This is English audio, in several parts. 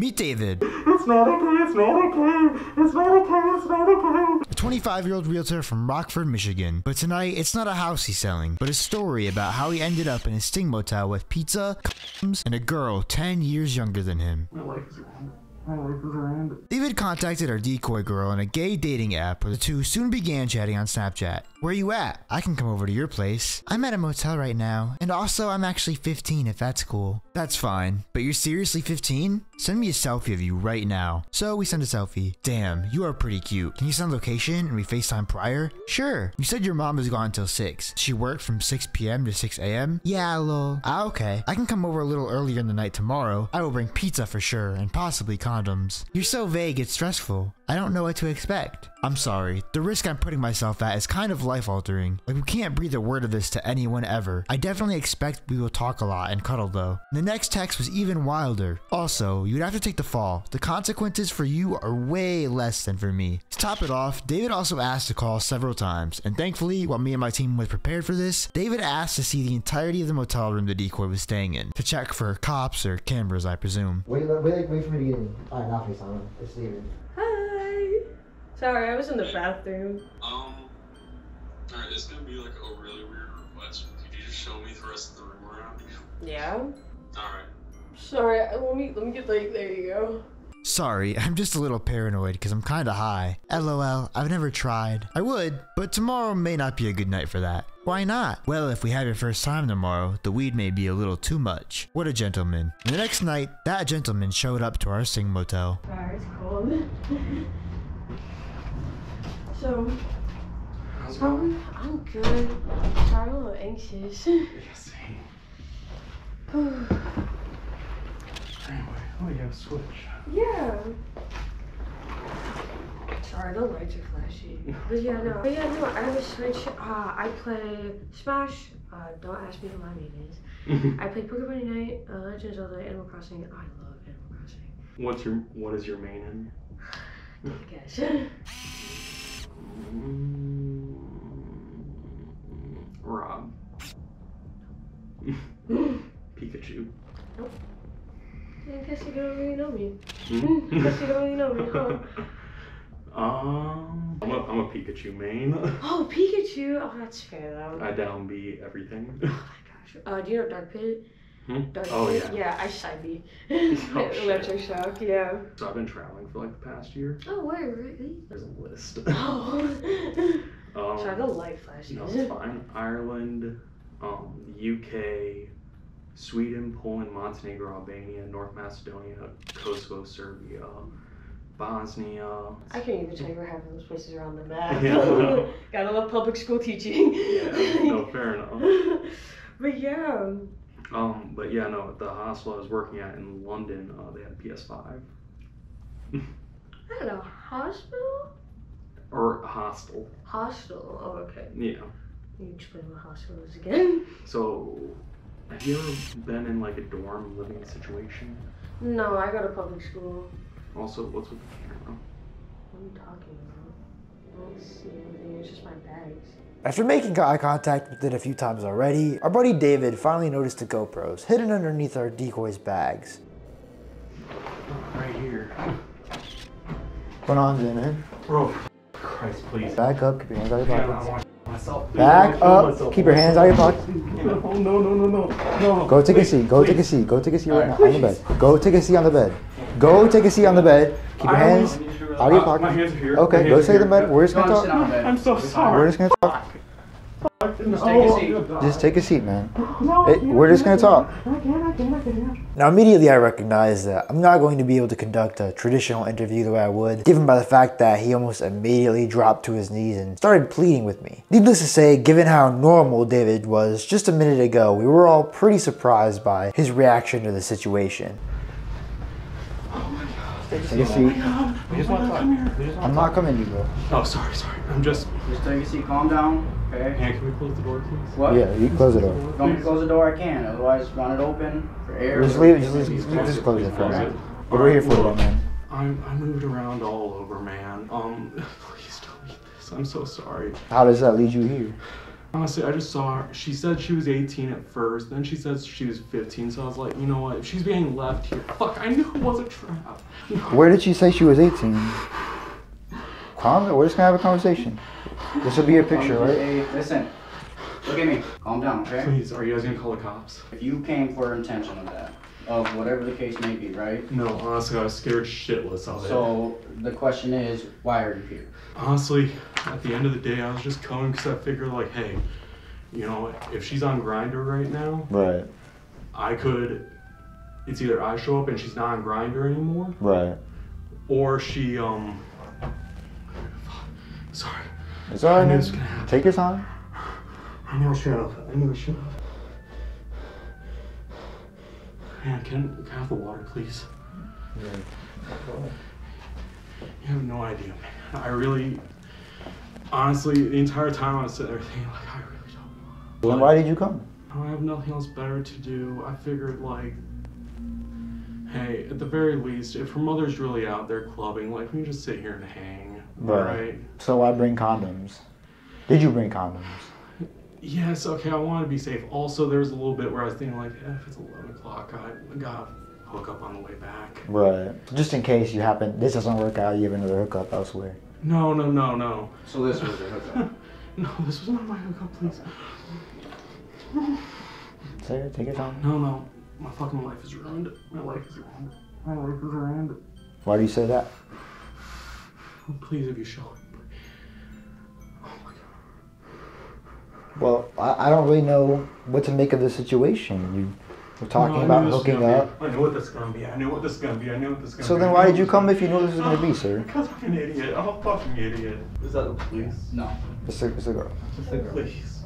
Meet David. It's not okay, it's not okay, it's not okay, it's not okay. A 25 year old realtor from Rockford, Michigan. But tonight, it's not a house he's selling, but a story about how he ended up in a sting motel with pizza, and a girl 10 years younger than him. My life is wrong. David contacted our decoy girl on a gay dating app where the two soon began chatting on Snapchat. Where are you at? I can come over to your place. I'm at a motel right now, and also I'm actually 15 if that's cool. That's fine, but you're seriously 15? Send me a selfie of you right now. So we send a selfie. Damn, you are pretty cute. Can you send location and we FaceTime prior? Sure. You said your mom is gone until 6. She worked from 6 p.m. to 6 a.m.? Yeah, lol. Ah, okay. I can come over a little earlier in the night tomorrow. I will bring pizza for sure, and possibly condoms. You're so vague, it's stressful. I don't know what to expect. I'm sorry. The risk I'm putting myself at is kind of life altering. Like, we can't breathe a word of this to anyone ever. I definitely expect we will talk a lot and cuddle though. The next text was even wilder. Also, you'd have to take the fall. The consequences for you are way less than for me. To top it off, David also asked to call several times, and thankfully, while me and my team was prepared for this, David asked to see the entirety of the motel room the decoy was staying in, to check for cops or cameras, I presume. Wait, wait, wait, for me to get in. Alright, not FaceTime. It's David. Hi. Sorry, I was in the bathroom. Um, alright, it's gonna be like a really weird request. Could you just show me the rest of the room around you? Yeah. Alright. Sorry, let me let me get like there you go. Sorry, I'm just a little paranoid because I'm kinda high. LOL, I've never tried. I would, but tomorrow may not be a good night for that. Why not? Well, if we have your first time tomorrow, the weed may be a little too much. What a gentleman. And the next night, that gentleman showed up to our sting motel. Sorry, it's cold. so, How's it how going? I'm good. Sorry, I'm a little anxious. Yes, hey. Anyway, oh, you have a switch. yeah. Sorry, the lights are flashy. But yeah, no. But yeah, no, I have a Switch. Uh, I play Smash. Uh, don't ask me what my name is. I play Bunny Night, uh, Legend of Zelda, Animal Crossing. I love Animal Crossing. What's your, what is your main in? I guess. Rob. Pikachu. Nope. I guess you don't really know me. Hmm? I guess you don't really know me, huh? Um, I'm a, I'm a Pikachu main. Oh, Pikachu. Oh, that's fair though. I down B everything. Oh my gosh. Uh, do you know Dark Pit? Hmm? Oh, yeah. Yeah, I B. Oh. Electric shock. Yeah. So I've been traveling for like the past year. Oh, where really? There's a list. Oh. Um, Sorry, the light flashes. No, it's fine. Ireland, um, UK, Sweden, Poland, Montenegro, Albania, North Macedonia, Kosovo, Serbia, Bosnia. I can't even tell you where half of those places are on the map. Yeah. Gotta love public school teaching. Yeah, no, fair enough. but yeah. Um, but yeah, no, at the hostel I was working at in London, uh, they had a PS5 At a hospital? or a hostel. Hostel. Oh, okay. Yeah. You explain what hostel is again? So, have you ever been in like a dorm living situation? No, I go to public school. Also, what's with the camera? What are you talking about? I don't see anything. It's just my bags. After making eye contact with it a few times already, our buddy David finally noticed the GoPros hidden underneath our decoy's bags. Right here. What on, man? Bro, Christ, please. Back up, keep your hands out of your pockets. myself. Back up, myself. keep your hands out of your pockets. No, no, no, no, no, no. Go take a seat, go take a seat, go take a seat right now Alright, on the bed. Go take a seat on the bed. Go take a seat on the bed. Keep your I hands don't- out of your Uh. My hands are here. Okay, go hands sit are in the here. bed. We're just gonna talk. I'm so sorry. We're just gonna talk. Just take a seat. Just take a seat, man. It- we're just gonna talk. Now, immediately I recognized that I'm not going to be able to conduct a traditional interview the way I would, given by the fact that he almost immediately dropped to his knees and started pleading with me. Needless to say, given how normal David was just a minute ago, we were all pretty surprised by his reaction to the situation. Take a seat. We just want to talk. We just I'm not coming to you, bro. Oh, sorry, sorry. I'm just. to Just take a seat. Calm down. Okay. Hey, can we close the door, please? What? Yeah, you can close it door. If you want close the door, I can. Otherwise, run it open for air. Just leave it, just, just, just close it for a minute. What are we here for, though, man? I'm I moved around all over, man. Um, please don't eat this. I'm so sorry. How does that lead you here? Honestly, I just saw her. She said she was 18 at first, then she said she was 15. So I was like, you know what? If she's being left here, fuck, I knew it was a trap. Where did she say she was 18? Calm down. We're just gonna have a conversation. This will be a picture, right? Hey, listen. Look at me. Calm down, okay? Please, are you guys gonna call the cops? If you came for intention of that, of whatever the case may be, right? No, honestly, I was scared shitless of it. So the question is, why are you here? Honestly, at the end of the day, I was just coming because I figured, like, hey, you know, if she's on Grindr right now, Right. I could. It's either I show up and she's not on Grindr anymore, Right. or she um. Sorry, It's alright. I knew this gonna. Take your time. I knew I should have. I knew I should have. Man, can, can I have the water, please? You have no idea, man. I really, honestly, the entire time I was sitting there thinking, like, I really don't want. Then why did you come? I have nothing else better to do. I figured, like, hey, at the very least, if her mother's really out there clubbing, like, we can just sit here and hang. Right. Right? So why bring condoms? Did you bring condoms? Yes, okay, I want to be safe. Also, there was a little bit where I was thinking, like, eh, if it's 11 o'clock, I gotta hook up on the way back. Right. Just in case you happen, this doesn't work out, you have another hookup elsewhere. No, no, no, no. So this was your hookup. No, this was not my hookup, please. Sarah, take your time. No, no. My fucking life is ruined. My life is ruined. My life is ruined. Why do you say that? Oh, please, if you show it. Oh my god. Well, I, I don't really know what to make of the situation. You were talking No, about knew this was hooking up. Be, I knew what this is gonna be. I knew what this is gonna be. I knew what this is gonna So be. So then why did you come if you knew this was gonna be, sir? Because I'm an idiot. I'm a fucking idiot. Is that the police? No. It's a, it's a girl. Please.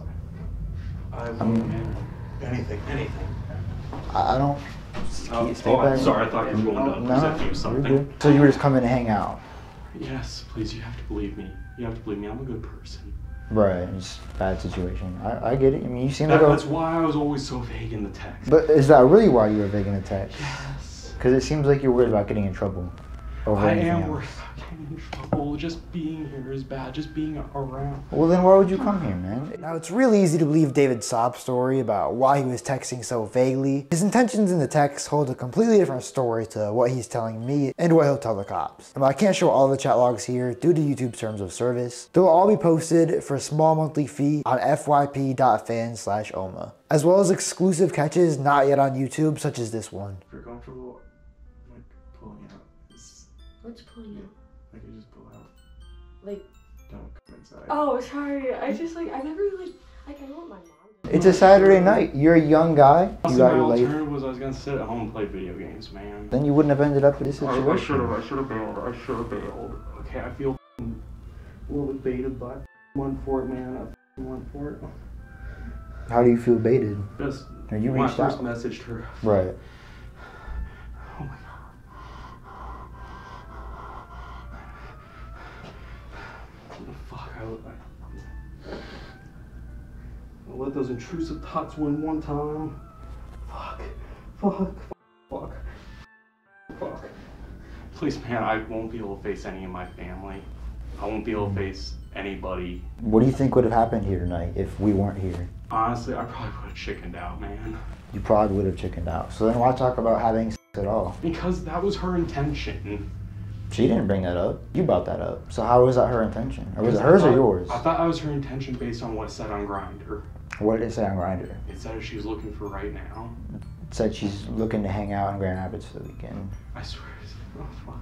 I will I'm- anything, anything. I, I don't. Oh, stay oh, I'm back. sorry. I thought you were going to No, present you you're something. good. So you were just coming to hang out. Yes, please. You have to believe me. You have to believe me. I'm a good person. Right. It's a bad situation. I, I get it. I mean, you seem That, like that's why I was always so vague in the text. But is that really why you were vague in the text? yes. Because it seems like you're worried about getting in trouble. Over I am else. worried about getting in trouble. Just being here is bad. Just being around. Well, then why would you come here, man? Now, it's really easy to believe David's sob story about why he was texting so vaguely. His intentions in the text hold a completely different story to what he's telling me and what he'll tell the cops. Now, I can't show all the chat logs here due to YouTube's terms of service. They'll all be posted for a small monthly fee on fyp.fan slash Omma, as well as exclusive catches not yet on YouTube, such as this one. If you're comfortable, What's pulling out? I can just pull out. Like, Don't come inside. oh, sorry. I just like I never like like I know what my mom. It's a Saturday night. You're a young guy. You got your late. was I was gonna sit at home and play video games, man. Then you wouldn't have ended up in this I, I should have. situation. I should have bailed. I should have bailed. Okay, I feel a little bit baited, but I went for it, man. I f***ing went for it. How do you feel baited? Just Or you when I reached first out. messaged her. Right. Oh my god. Fuck, I, I, I let those intrusive thoughts win one time. Fuck, fuck, fuck, fuck. Please, man, I won't be able to face any of my family. I won't be able to hmm. face anybody. What do you think would have happened here tonight if we weren't here? Honestly, I probably would have chickened out, man. You probably would have chickened out. So then why talk about having sex at all? Because that was her intention. She didn't bring that up. You brought that up. So how was that her intention? Or was it hers or yours? I thought that was her intention based on what it said on Grindr. What did it say on Grindr? It said she was looking for right now. It said she's looking to hang out in Grand Rapids for the weekend. I swear. it's- Oh, fuck.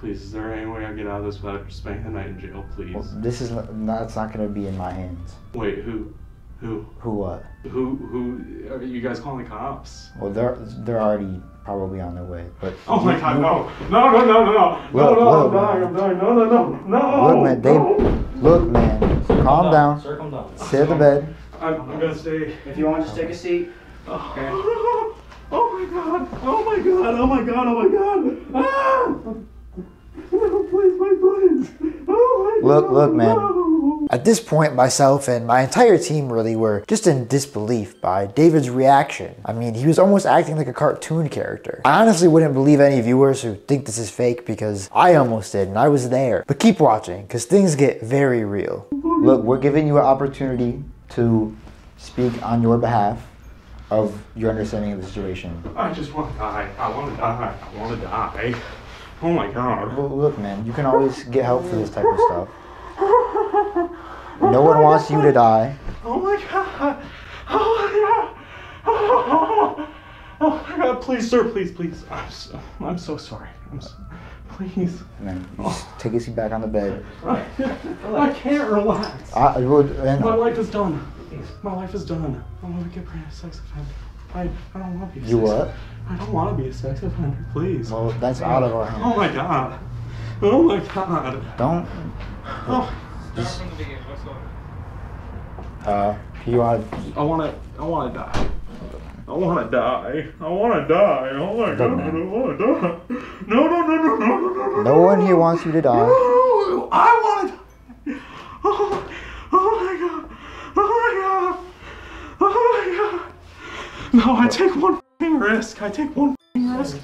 Please, is there any way I get out of this without spending the night in jail, please? Well, this is not, that's not going to be in my hands. Wait, who? Who? Who what? Who? Who? Are you guys calling the cops? Well, they're they're already probably on their way. But Oh my you- god, you- no. No, no, no, no, no. Look, no, no, look, I'm dying, I'm dying. No, no, no, no. Look, man, they look, man. Calm down. Sir, calm down. Sit at the bed. I'm, I'm gonna stay. If you want, just take a seat. Oh, oh my god! Oh my god! Oh my god! Oh my god! Ah! No, please, please, please! Oh my Look, god! look, man. No. At this point, myself and my entire team really were just in disbelief by David's reaction. I mean, he was almost acting like a cartoon character. I honestly wouldn't believe any viewers who think this is fake because I almost did and I was there. But keep watching because things get very real. Look, we're giving you an opportunity to speak on your behalf of your understanding of the situation. I just want to die. I want to die. I want to die. Oh my god. Well, look, man, you can always get help for this type of stuff. No one oh wants you to die. Oh my god. Oh my god. Oh, oh my god. Please, sir. Please, please. I'm so, I'm so sorry. I'm so, please. Man, you just take a seat back on the bed. I, I can't relax. I would, and My life is done. My life is done. I want to get branded a sex offender. I, I don't want to be a You sex what? I don't want to be a sex offender. Please. well, that's out of our hands. Oh my god. Oh my god. Don't, Oh, uh, you want I want to. I want to die. I want to die. I want to die. Oh my god. man. I want to die. No, no, no, no, no, no, no, no. No one here wants you to die. No, I want to die. Oh, oh my god. Oh my god. Oh my god. No, I take one f***ing risk. I take one f***ing risk.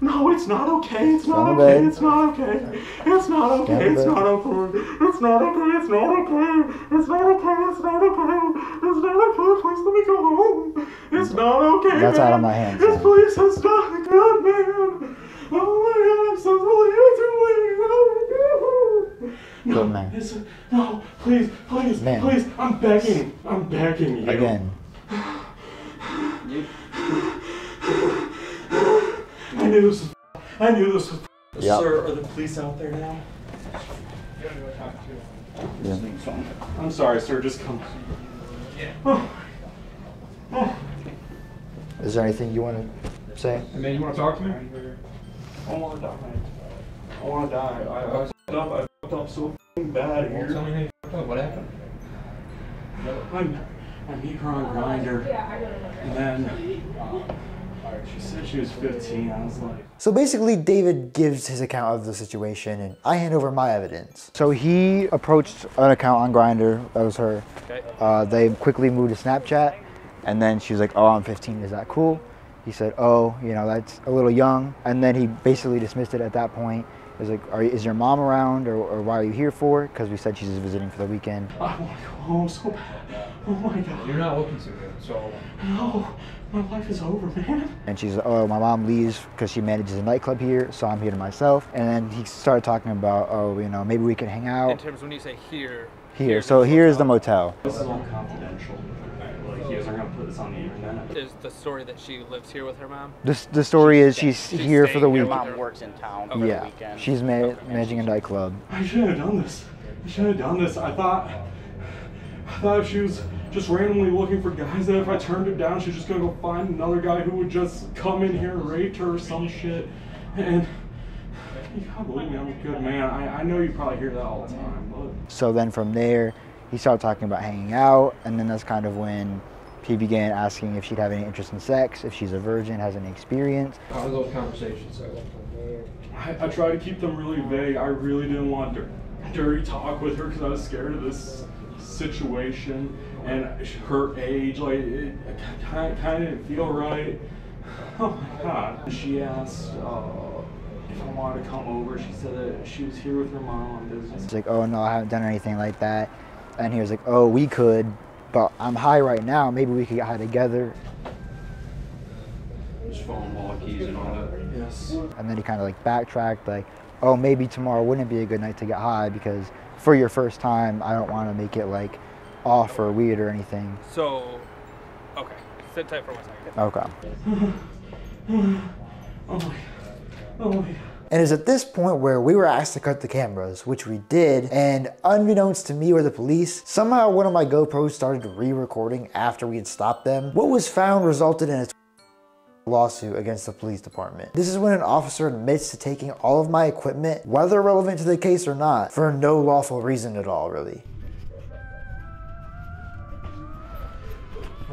No, it's not okay. It's not okay. It's not okay. It's not okay. It's not okay. It's not okay. It's not okay. It's not okay. It's not okay. It's not okay. Please let me go home. It's not okay. That's out of my hands, It's man. please. It's not good, man. Oh my god. I'm so sorry. No, Good man. it's- no, please, please, Man. please. I'm begging. I'm begging you. Again, I knew this was. I knew this was. Yep. Sir, are the police out there now? Yeah. I'm sorry, sir. Just come. Oh. Oh. is there anything you want to say? And then you want to talk to me? I want to die. I want to die. I, I fucked up. I fucked up so f***ing bad Well, tell here. me how you fucked up. What happened? I'm, I meet her on Grindr, and then she said she was 15. I was like. So basically, David gives his account of the situation, and I hand over my evidence. So he approached an account on Grindr. That was her. Uh, they quickly moved to Snapchat, and then she was like, "Oh, I'm 15. Is that cool?" He said, "Oh, you know, that's a little young." And then he basically dismissed it at that point. He was like, are, "Is your mom around, or, or why are you here for?" Because we said she's just visiting for the weekend. I want to go home so bad. Oh my god. You're not looking too good, so No, my life is over, man. And she's like, oh, my mom leaves because she manages a nightclub here, so I'm here to myself. And then he started talking about, oh, you know, maybe we can hang out. In out terms when you say here, here. So here's the motel. This is all confidential. Like, you guys aren't gonna put this on the internet. is the story that she lives here with her mom. This the story is she's She's here for the staying here week. with Mom works in town for the Yeah, weekend. she's ma- managing a nightclub. I should have done this. I should have done this. I thought, I thought if she was just randomly looking for guys, that if I turned her down, she's just gonna go find another guy who would just come in here and rape her or some shit. And you gotta believe me, I'm a good man. I, I know you probably hear that all the time, but. So then from there, he started talking about hanging out, and then that's kind of when he began asking if she'd have any interest in sex, if she's a virgin, has any experience. how did those conversations? I, I tried to keep them really vague. I really didn't want dir- dirty talk with her because I was scared of this situation and her age. Like, it kind of, kind of didn't feel right. Oh my god. She asked uh, if I wanted to come over. She said that she was here with her mom on business. It's like, oh no, I haven't done anything like that. And he was like, oh, we could, but I'm high right now. Maybe we could get high together. Just phone walkies and all that. Yes. And then he kind of like backtracked, like, oh, maybe tomorrow wouldn't be a good night to get high because for your first time, I don't want to make it like off or weird or anything. So, okay, sit tight for one second. Okay. Oh my. Oh my. And it's at this point where we were asked to cut the cameras, which we did, and unbeknownst to me or the police, somehow one of my GoPros started re-recording after we had stopped them. What was found resulted in a lawsuit against the police department. This is when an officer admits to taking all of my equipment, whether relevant to the case or not, for no lawful reason at all, really.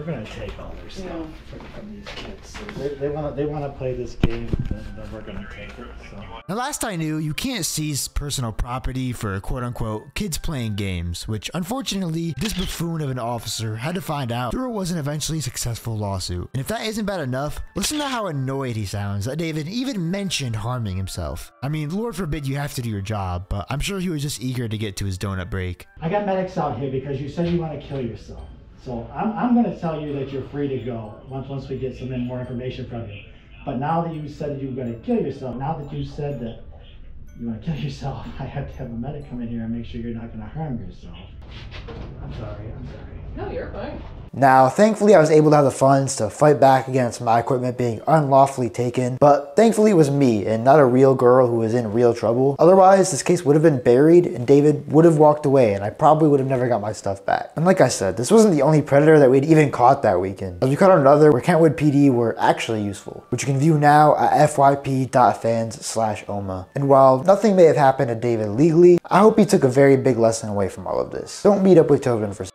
We're gonna take all their stuff from, from these kids. So they, they wanna they wanna play this game, then, then we're gonna take it. So Now, last I knew, you can't seize personal property for quote unquote kids playing games, which unfortunately, this buffoon of an officer had to find out through what was an eventually successful lawsuit. And if that isn't bad enough, listen to how annoyed he sounds that David even mentioned harming himself. I mean, Lord forbid you have to do your job, but I'm sure he was just eager to get to his donut break. I got medics out here because you said you want to kill yourself. So I'm, I'm gonna tell you that you're free to go once once we get some more information from you. But now that you said that you were gonna kill yourself, now that you said that you want to kill yourself, I have to have a medic come in here and make sure you're not gonna harm yourself. I'm sorry. I'm sorry. No, you're fine. Now, thankfully, I was able to have the funds to fight back against my equipment being unlawfully taken, but thankfully it was me and not a real girl who was in real trouble. Otherwise, this case would have been buried and David would have walked away and I probably would have never got my stuff back. And like I said, this wasn't the only predator that we'd even caught that weekend, as we caught another where Kentwood PD were actually useful, which you can view now at fyp.fans slash Omma. And while nothing may have happened to David legally, I hope he took a very big lesson away from all of this. Don't meet up with Tobin for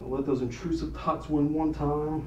Let those intrusive tots win one time.